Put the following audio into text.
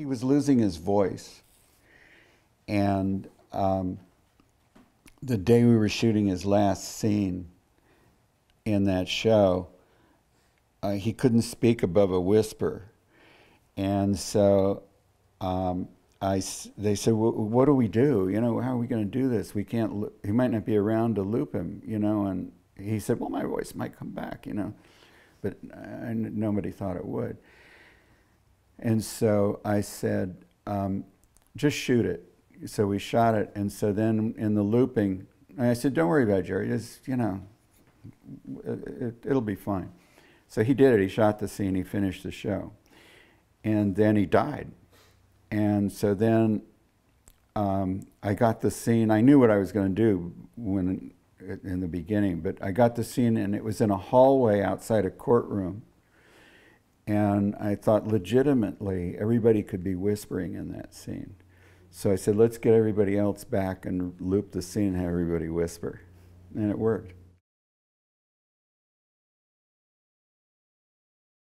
he was losing his voice. And um, the day we were shooting his last scene in that show, uh, he couldn't speak above a whisper. And so um, I, they said, well, what do we do? You know, how are we going to do this? We can't, he might not be around to loop him, you know. And he said, well, my voice might come back, you know. But uh, nobody thought it would. And so I said, um, just shoot it. So we shot it. And so then in the looping, I said, don't worry about it, Jerry. Just, you know, it, it'll be fine. So he did it. He shot the scene. He finished the show. And then he died. And so then um, I got the scene. I knew what I was going to do when in the beginning, but I got the scene, and it was in a hallway outside a courtroom. And I thought legitimately everybody could be whispering in that scene. So I said, let's get everybody else back and loop the scene and have everybody whisper. And it worked.